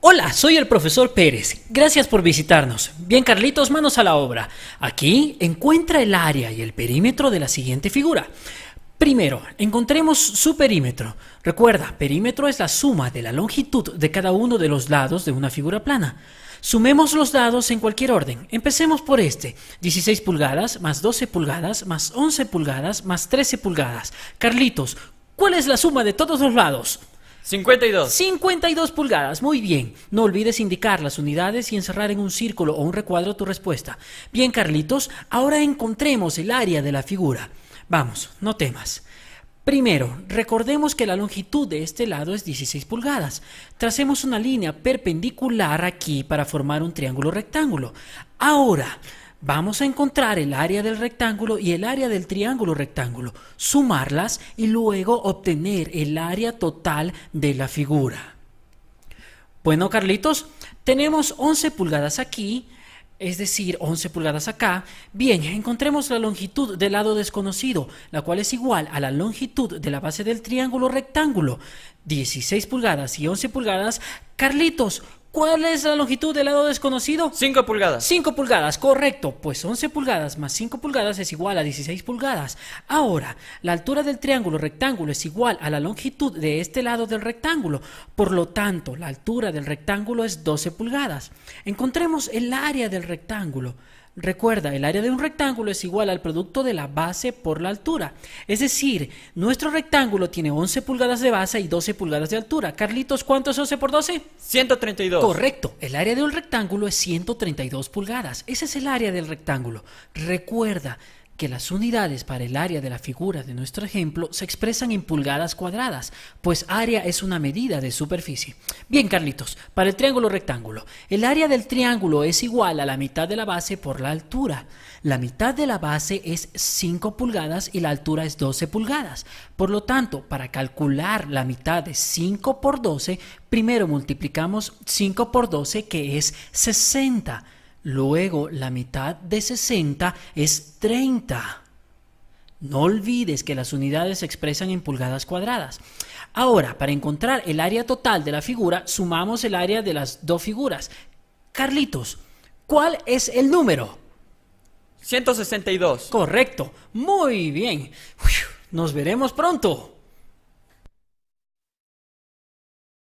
Hola, soy el profesor Pérez. Gracias por visitarnos. Bien, Carlitos, manos a la obra. Aquí encuentra el área y el perímetro de la siguiente figura. Primero, encontremos su perímetro. Recuerda, perímetro es la suma de la longitud de cada uno de los lados de una figura plana. Sumemos los dados en cualquier orden. Empecemos por este. 16 pulgadas más 12 pulgadas más 11 pulgadas más 13 pulgadas. Carlitos, ¿cuál es la suma de todos los lados? 52. 52 pulgadas, muy bien. No olvides indicar las unidades y encerrar en un círculo o un recuadro tu respuesta. Bien, Carlitos, ahora encontremos el área de la figura. Vamos, no temas. Primero, recordemos que la longitud de este lado es 16 pulgadas. Tracemos una línea perpendicular aquí para formar un triángulo rectángulo. Ahora, vamos a encontrar el área del rectángulo y el área del triángulo rectángulo, sumarlas y luego obtener el área total de la figura. Bueno, Carlitos, tenemos 11 pulgadas aquí, es decir, 11 pulgadas acá. Bien, encontremos la longitud del lado desconocido, la cual es igual a la longitud de la base del triángulo rectángulo. 16 pulgadas y 11 pulgadas. Carlitos, ¿cuál es la longitud del lado desconocido? 5 pulgadas. 5 pulgadas, correcto. Pues 11 pulgadas más 5 pulgadas es igual a 16 pulgadas. Ahora, la altura del triángulo rectángulo es igual a la longitud de este lado del rectángulo. Por lo tanto, la altura del rectángulo es 12 pulgadas. Encontremos el área del rectángulo. Recuerda, el área de un rectángulo es igual al producto de la base por la altura. Es decir, nuestro rectángulo tiene 11 pulgadas de base y 12 pulgadas de altura. Carlitos, ¿cuánto es 11 por 12? 132. Correcto, el área de un rectángulo es 132 pulgadas. Ese es el área del rectángulo. Recuerda que las unidades para el área de la figura de nuestro ejemplo se expresan en pulgadas cuadradas, pues área es una medida de superficie. Bien, Carlitos, para el triángulo rectángulo, el área del triángulo es igual a la mitad de la base por la altura. La mitad de la base es 5 pulgadas y la altura es 12 pulgadas. Por lo tanto, para calcular la mitad de 5 por 12, primero multiplicamos 5 por 12 que es 60. Luego la mitad de 60 es 30. No olvides que las unidades se expresan en pulgadas cuadradas. Ahora, para encontrar el área total de la figura, sumamos el área de las dos figuras. Carlitos, ¿cuál es el número? 162. Correcto. Muy bien. Nos veremos pronto.